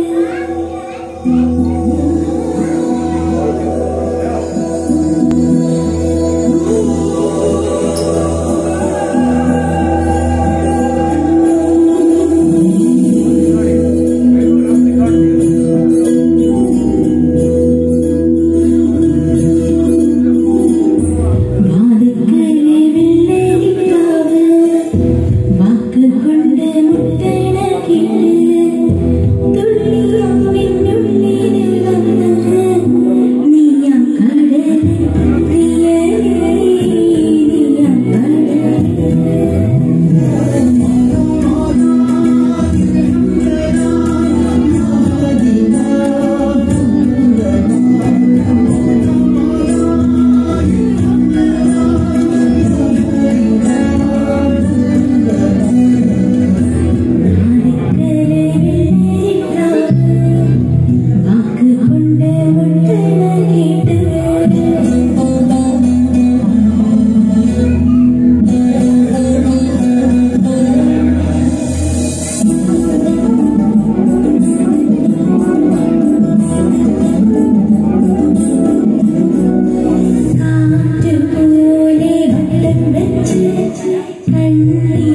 you. friendly